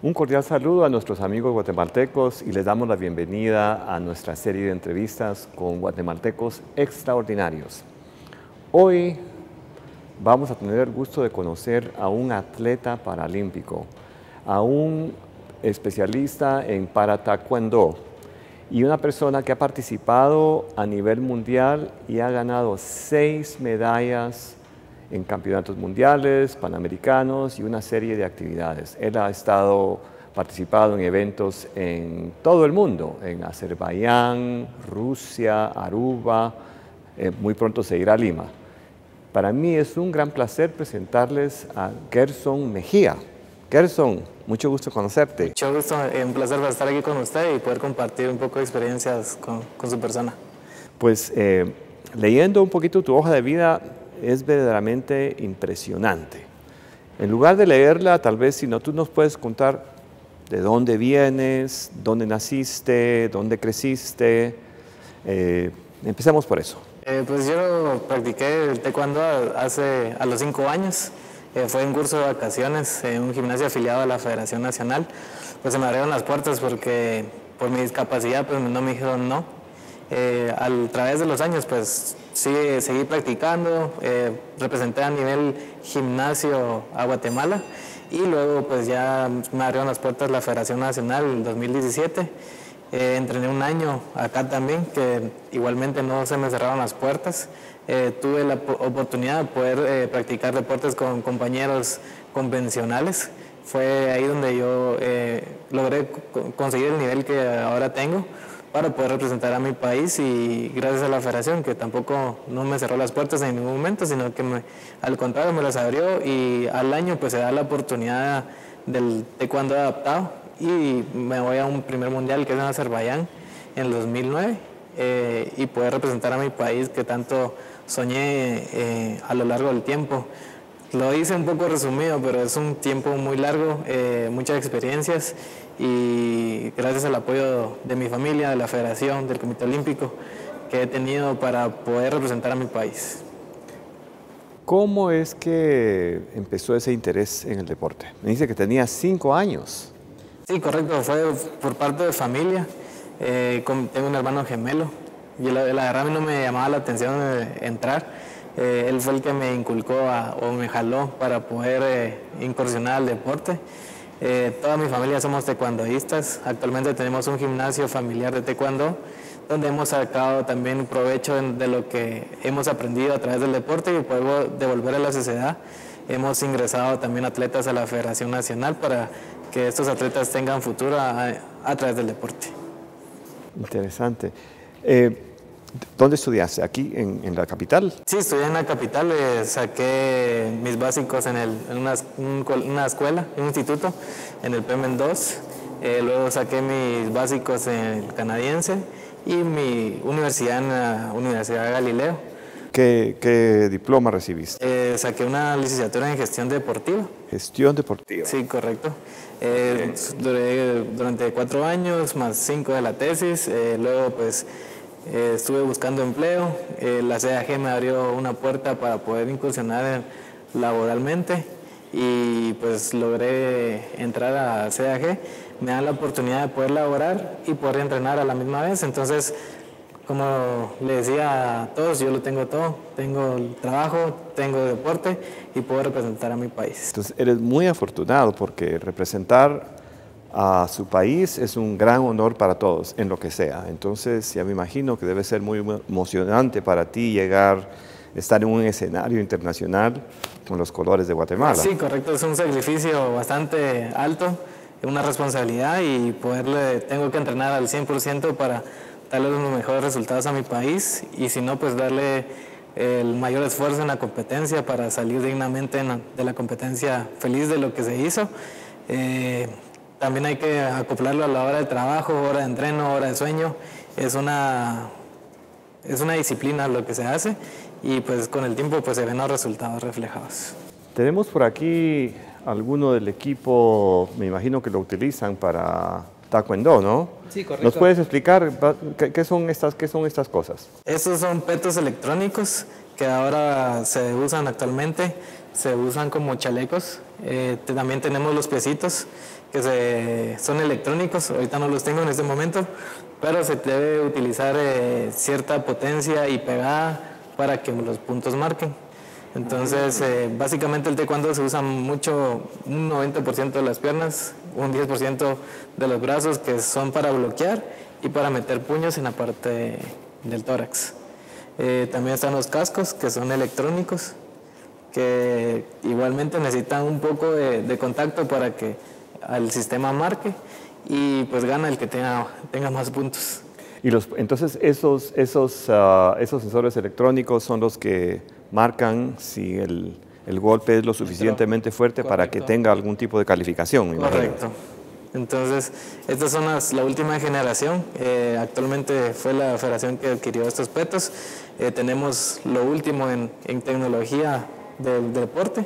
Un cordial saludo a nuestros amigos guatemaltecos y les damos la bienvenida a nuestra serie de entrevistas con guatemaltecos extraordinarios. Hoy vamos a tener el gusto de conocer a un atleta paralímpico, a un especialista en para taekwondo y una persona que ha participado a nivel mundial y ha ganado seis medallas en campeonatos mundiales, panamericanos y una serie de actividades. Él ha estado participado en eventos en todo el mundo, en Azerbaiyán, Rusia, Aruba, eh, muy pronto se irá a Lima. Para mí es un gran placer presentarles a Gerson Mejía. Gerson, mucho gusto conocerte. Mucho gusto, un placer estar aquí con usted y poder compartir un poco de experiencias con, su persona. Pues eh, leyendo un poquito tu hoja de vida, es verdaderamente impresionante. En lugar de leerla, tal vez si no, tú nos puedes contar de dónde vienes, dónde naciste, dónde creciste. Eh, empecemos por eso. Eh, pues yo practiqué el taekwondo hace a los cinco años. Eh, fue en curso de vacaciones en un gimnasio afiliado a la Federación Nacional. Pues se me abrieron las puertas porque por mi discapacidad pues no me dijeron no. a través de los años pues sí, seguí practicando, eh, representé a nivel gimnasio a Guatemala y luego pues ya me abrieron las puertas la Federación Nacional en 2017. Eh, entrené un año acá también, que igualmente no se me cerraron las puertas. Eh, tuve la oportunidad de poder practicar deportes con compañeros convencionales. Fue ahí donde yo logré conseguir el nivel que ahora tengo para poder representar a mi país y gracias a la federación que tampoco no me cerró las puertas en ningún momento, sino que al contrario me las abrió y al año pues se da la oportunidad del taekwondo adaptado y me voy a un primer mundial que es en Azerbaiyán en el 2009 eh, y poder representar a mi país que tanto soñé eh, a lo largo del tiempo. Lo hice un poco resumido, pero es un tiempo muy largo, eh, muchas experiencias y gracias al apoyo de mi familia, de la federación, del Comité Olímpico, que he tenido para poder representar a mi país. ¿Cómo es que empezó ese interés en el deporte? Me dice que tenía cinco años. Sí, correcto, fue por parte de familia. Eh, tengo un hermano gemelo y la, la verdad a mí no me llamaba la atención entrar eh, él fue el que me inculcó o me jaló para poder eh, incursionar al deporte. Eh, toda mi familia somos taekwondoístas. Actualmente tenemos un gimnasio familiar de taekwondo donde hemos sacado también provecho de lo que hemos aprendido a través del deporte y poder devolver a la sociedad. Hemos ingresado también atletas a la Federación Nacional para que estos atletas tengan futuro a, través del deporte. Interesante. ¿Dónde estudiaste? ¿Aquí en, la capital? Sí, estudié en la capital. Eh, saqué mis básicos en, una, escuela, un instituto, en el PEMEN 2. Eh, luego saqué mis básicos en el canadiense y mi universidad en la Universidad de Galileo. ¿Qué, diploma recibiste? Eh, saqué una licenciatura en gestión deportiva. Gestión deportiva. Sí, correcto. duré durante cuatro años, más cinco de la tesis. luego, pues eh, estuve buscando empleo, eh, la CAG me abrió una puerta para poder incursionar laboralmente y pues logré entrar a CAG. Me dan la oportunidad de poder laborar y poder entrenar a la misma vez. Entonces, como le decía a todos, yo lo tengo todo. Tengo el trabajo, tengo deporte y puedo representar a mi país. Entonces, eres muy afortunado porque representar a su país es un gran honor para todos, en lo que sea. Entonces, ya me imagino que debe ser muy emocionante para ti llegar, estar en un escenario internacional con los colores de Guatemala. Sí, correcto, es un sacrificio bastante alto, una responsabilidad y poderle, tengo que entrenar al 100% para darle los mejores resultados a mi país y si no, pues darle el mayor esfuerzo en la competencia para salir dignamente de la competencia feliz de lo que se hizo. Eh, también hay que acoplarlo a la hora de trabajo, hora de entreno, hora de sueño. Es una, es una disciplina lo que se hace y pues con el tiempo pues se ven los resultados reflejados. Tenemos por aquí alguno del equipo, me imagino que lo utilizan para taekwondo, ¿no? Sí, correcto. ¿Nos puedes explicar qué, son, estas, qué son estas cosas? Estos son petos electrónicos que ahora se usan actualmente se usan como chalecos. Eh, también tenemos los piecitos que se, son electrónicos, ahorita no los tengo en este momento, pero se debe utilizar eh, cierta potencia y pegada para que los puntos marquen. Entonces, eh, básicamente el taekwondo se usa mucho, un 90% de las piernas, un 10% de los brazos que son para bloquear y para meter puños en la parte del tórax. Eh, también están los cascos que son electrónicos, que igualmente necesitan un poco de, contacto para que el sistema marque y pues gana el que tenga, tenga más puntos. Y los, entonces esos, esos, ah, esos sensores electrónicos son los que marcan si el, el golpe es lo suficientemente fuerte para que tenga algún tipo de calificación. Correcto. Entonces, estas son las, la última generación. Eh, actualmente fue la federación que adquirió estos petos. Eh, tenemos lo último en, en tecnología del, deporte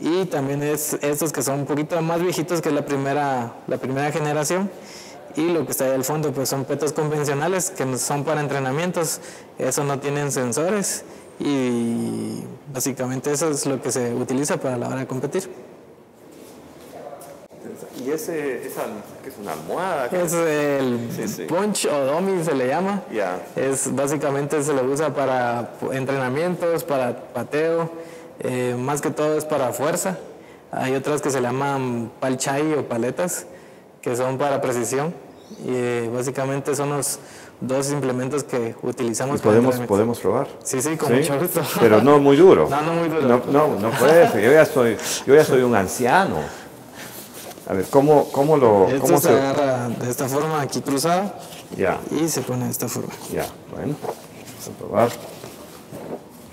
y también es estos que son un poquito más viejitos que la primera, la primera generación. Y lo que está ahí al fondo pues son petos convencionales que son para entrenamientos, eso no tienen sensores. Y básicamente eso es lo que se utiliza para la hora de competir. ¿Y ese, esa, qué es una almohada? Es el punch o dummy se le llama. Es, básicamente se lo usa para entrenamientos, para pateo, eh, más que todo es para fuerza. Hay otras que se llaman palchai o paletas, que son para precisión. Y eh, básicamente son los dos implementos que utilizamos. podemos, podemos probar? Sí, sí, con mucho gusto. Pero no muy duro. No, no muy duro. No, no, no puede Yo ya soy, yo ya soy un anciano. A ver, ¿cómo, cómo lo...? Esto cómo se, agarra de esta forma, aquí cruzado. Ya. Y se pone de esta forma. Ya, bueno. Vamos a probar.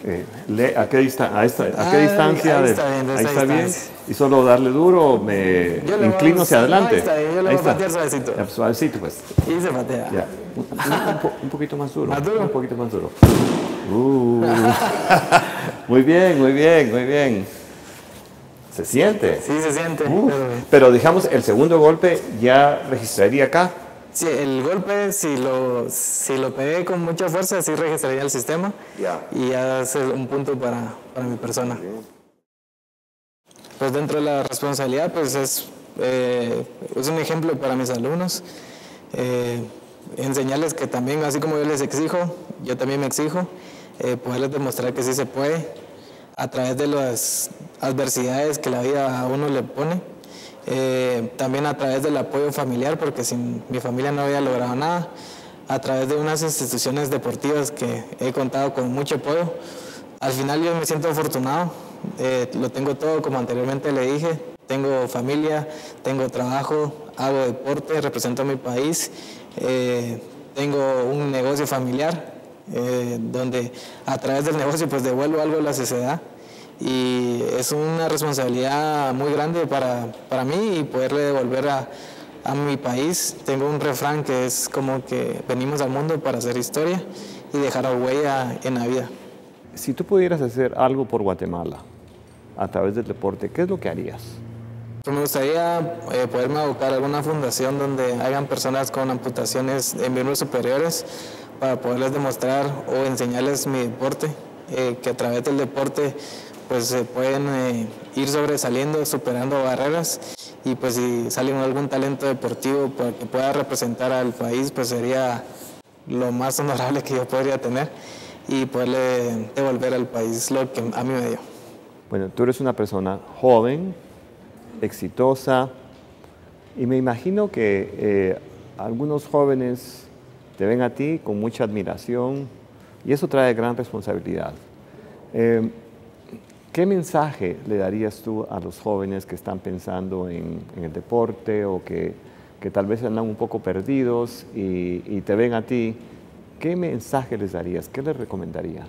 Eh, ¿a, qué a, esta, ¿A qué distancia? Ahí está bien, ahí está bien. Y solo darle duro, me inclino hacia adelante. ahí está bien, yo le voy a patear suavecito. Ya, suavecito, pues. Y se patea. Ya. Un, un, un, poquito más duro. ¿Más duro? Un poquito más duro. Uh. muy bien, muy bien, muy bien. ¿Se siente? Sí, se siente. pero... digamos, el segundo golpe ya registraría acá. Sí, el golpe, si lo, si lo pegué con mucha fuerza, sí registraría el sistema. Y ya es un punto para, para mi persona. Pues dentro de la responsabilidad, pues es, eh, es un ejemplo para mis alumnos. Eh, enseñarles que también, así como yo les exijo, yo también me exijo, eh, poderles demostrar que sí se puede, a través de las adversidades que la vida a uno le pone, eh, también a través del apoyo familiar, porque sin mi familia no había logrado nada, a través de unas instituciones deportivas que he contado con mucho apoyo. Al final yo me siento afortunado, eh, lo tengo todo como anteriormente le dije, tengo familia, tengo trabajo, hago deporte, represento a mi país, eh, tengo un negocio familiar, eh, donde a través del negocio pues devuelvo algo a la sociedad y es una responsabilidad muy grande para, para mí y poderle devolver a, a, mi país. Tengo un refrán que es como que venimos al mundo para hacer historia y dejar huella en la vida. Si tú pudieras hacer algo por Guatemala a través del deporte, ¿qué es lo que harías? Pues me gustaría eh, poderme abocar a alguna fundación donde hayan personas con amputaciones en miembros superiores para poderles demostrar o enseñarles mi deporte, eh, que a través del deporte pues se pueden eh, ir sobresaliendo, superando barreras y pues si sale algún talento deportivo que pueda representar al país pues sería lo más honorable que yo podría tener y poderle devolver al país lo que a mí me dio. Bueno, tú eres una persona joven, exitosa y me imagino que eh, algunos jóvenes te ven a ti con mucha admiración y eso trae gran responsabilidad. Eh, ¿Qué mensaje le darías tú a los jóvenes que están pensando en, el deporte o que, que, tal vez andan un poco perdidos y, te ven a ti? ¿Qué mensaje les darías? ¿Qué les recomendarías?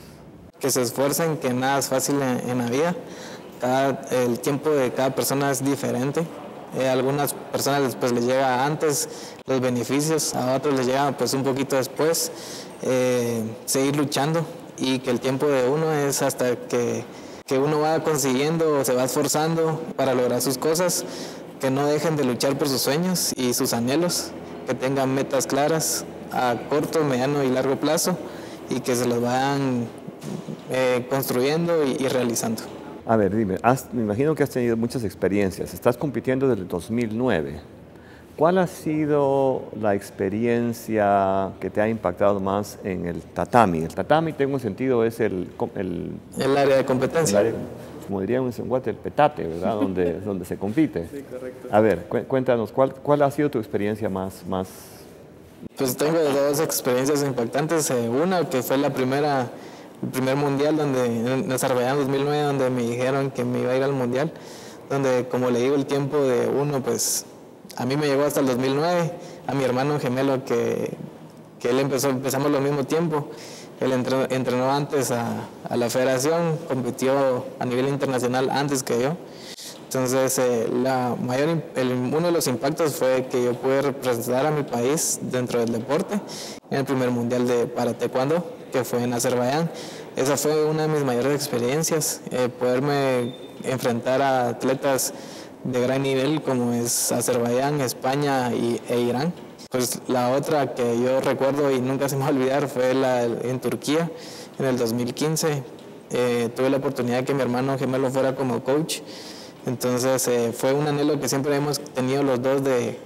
Que se esfuercen, que nada es fácil en, la vida. el tiempo de cada persona es diferente eh, algunas personas pues les llega antes los beneficios, a otros les llega pues un poquito después. Eh, seguir luchando y que el tiempo de uno es hasta que, que uno va consiguiendo, se va esforzando para lograr sus cosas, que no dejen de luchar por sus sueños y sus anhelos, que tengan metas claras a corto, mediano y largo plazo y que se los vayan eh, construyendo y realizando. A ver, dime, me imagino que has tenido muchas experiencias. Estás compitiendo desde el 2009. ¿Cuál ha sido la experiencia que te ha impactado más en el tatami? El tatami, tengo sentido, es el... El, área de competencia. como dirían en Guate, el petate, ¿verdad? donde, donde se compite. Sí, correcto. A ver, cuéntanos, ¿cuál, ¿cuál ha sido tu experiencia más, más... Pues tengo dos experiencias impactantes. Eh, una que fue la primera el primer mundial donde en Azerbaiyán 2009 donde me dijeron que me iba a ir al mundial donde como le digo el tiempo de uno pues a mí me llegó hasta el 2009 a mi hermano gemelo que, que él empezó empezamos al mismo tiempo él entrenó, antes a, a, la federación compitió a nivel internacional antes que yo entonces eh, la mayor uno de los impactos fue que yo pude representar a mi país dentro del deporte en el primer mundial de para taekwondo que fue en Azerbaiyán. Esa fue una de mis mayores experiencias, eh, poderme enfrentar a atletas de gran nivel como es Azerbaiyán, España y, e Irán. Pues la otra que yo recuerdo y nunca se me va a olvidar fue la en Turquía en el 2015. Eh, tuve la oportunidad de que mi hermano gemelo fuera como coach. Entonces eh, fue un anhelo que siempre hemos tenido los dos de...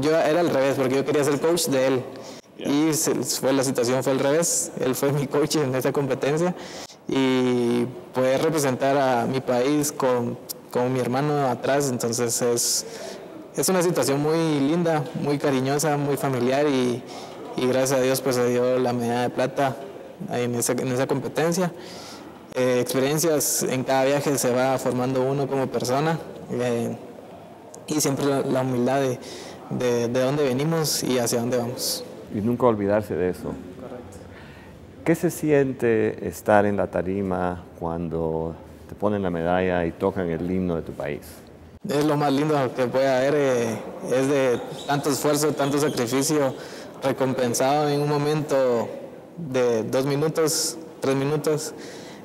Yo era al revés porque yo quería ser coach de él. Y fue, la situación fue al revés. Él fue mi coach en esta competencia y poder representar a mi país con, con mi hermano atrás, entonces es, es una situación muy linda, muy cariñosa, muy familiar y, y, gracias a Dios pues se dio la medalla de plata en esa, en esa competencia. Eh, experiencias en cada viaje se va formando uno como persona eh, y siempre la, humildad de, de, de dónde venimos y hacia dónde vamos y nunca olvidarse de eso. Correcto. ¿Qué se siente estar en la tarima cuando te ponen la medalla y tocan el himno de tu país? Es lo más lindo que puede haber, eh, es de tanto esfuerzo, tanto sacrificio recompensado en un momento de dos minutos, tres minutos,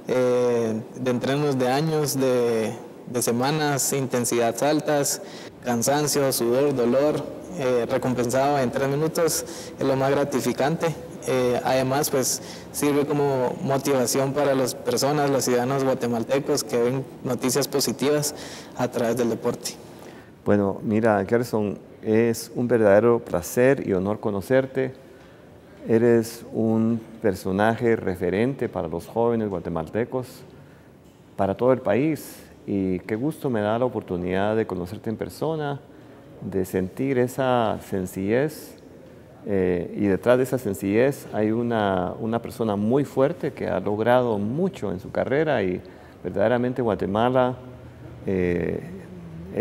eh, de entrenos de años, de, semanas, intensidades altas, cansancio, sudor, dolor, eh, recompensado en tres minutos es lo más gratificante. Eh, además, pues sirve como motivación para las personas, los ciudadanos guatemaltecos que ven noticias positivas a través del deporte. Bueno, mira, Gerson, es un verdadero placer y honor conocerte. Eres un personaje referente para los jóvenes guatemaltecos, para todo el país, y qué gusto me da la oportunidad de conocerte en persona de sentir esa sencillez eh, y detrás de esa sencillez hay una, una, persona muy fuerte que ha logrado mucho en su carrera y verdaderamente Guatemala eh,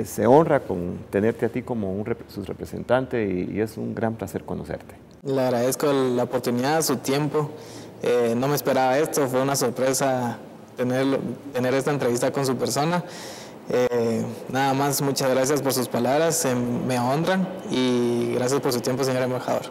se honra con tenerte a ti como un, su representante y, es un gran placer conocerte. Le agradezco la oportunidad, su tiempo. Eh, no me esperaba esto, fue una sorpresa tener, tener esta entrevista con su persona. Eh, nada más, muchas gracias por sus palabras, me honran y gracias por su tiempo, señor embajador.